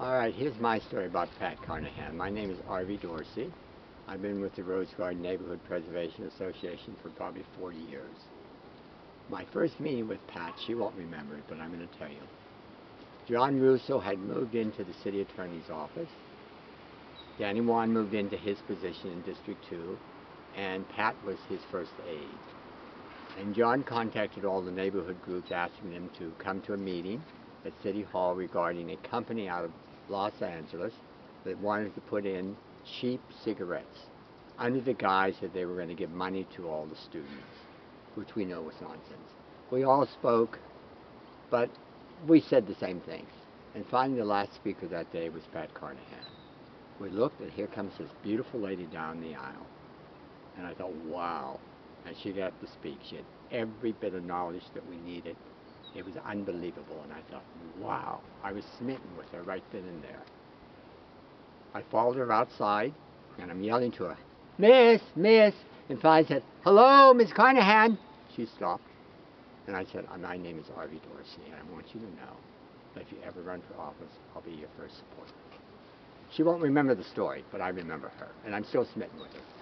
All right, here's my story about Pat Kernighan. My name is Arvi Dorsey. I've been with the Rose Garden Neighborhood Preservation Association for probably 40 years. My first meeting with Pat, she won't remember it, but I'm going to tell you. John Russo had moved into the city attorney's office. Danny Wan moved into his position in District 2, and Pat was his first aide. And John contacted all the neighborhood groups asking them to come to a meeting at City Hall regarding a company out of Los Angeles that wanted to put in cheap cigarettes under the guise that they were going to give money to all the students, which we know was nonsense. We all spoke, but we said the same things. And finally, the last speaker that day was Pat Kernighan. We looked, and here comes this beautiful lady down the aisle. And I thought, wow. And she got to speak. She had every bit of knowledge that we needed. It was unbelievable. And I thought, wow. I was smitten with her right then and there. I followed her outside, and I'm yelling to her, Miss, Miss. And finally said, Hello, Miss Kernighan. She stopped. And I said, My name is Arvi Dorsey, and I want you to know that if you ever run for office, I'll be your first supporter. She won't remember the story, but I remember her, and I'm still smitten with her.